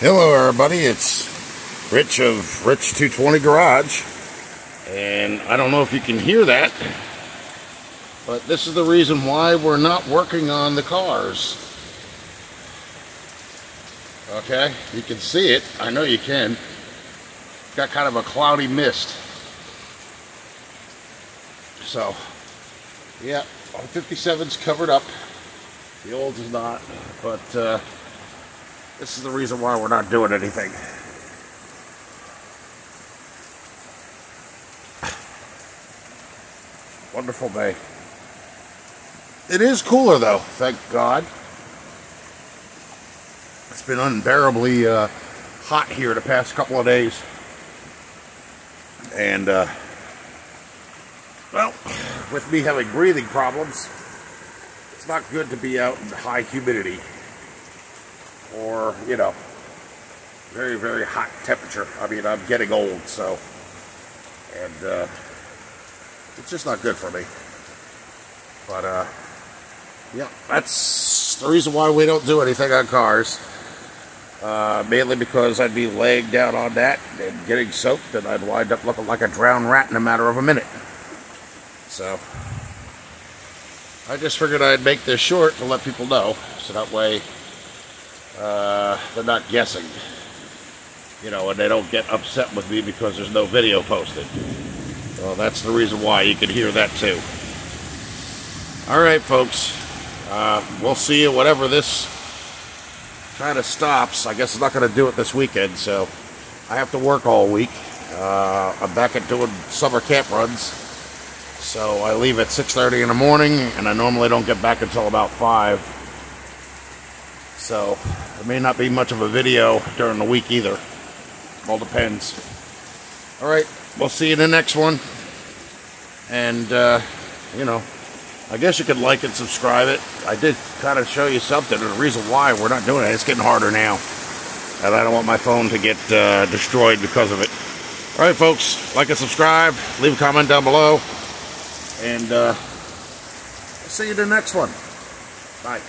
Hello everybody, it's Rich of Rich 220 Garage. And I don't know if you can hear that but this is the reason why we're not working on the cars. Okay? You can see it. I know you can. Got kind of a cloudy mist. So yeah 57's covered up. The old is not but uh, this is the reason why we're not doing anything. Wonderful day. It is cooler though, thank God. It's been unbearably uh, hot here the past couple of days. And, uh, well, with me having breathing problems, it's not good to be out in high humidity or, you know, very, very hot temperature. I mean, I'm getting old, so, and uh, it's just not good for me. But, uh, yeah, that's the reason why we don't do anything on cars. Uh, mainly because I'd be laying down on that and getting soaked, and I'd wind up looking like a drowned rat in a matter of a minute. So, I just figured I'd make this short to let people know, so that way uh, they're not guessing. You know, and they don't get upset with me because there's no video posted. Well, that's the reason why you can hear that too. All right, folks. Uh, we'll see you whatever this kind of stops. I guess it's not going to do it this weekend, so I have to work all week. Uh, I'm back at doing summer camp runs. So I leave at 6.30 in the morning, and I normally don't get back until about 5. So it may not be much of a video during the week either. All depends. All right, we'll see you in the next one. And, uh, you know, I guess you could like and subscribe it. I did kind of show you something, the reason why we're not doing it, it's getting harder now. And I don't want my phone to get uh, destroyed because of it. All right, folks, like and subscribe. Leave a comment down below. And uh, I'll see you in the next one. Bye.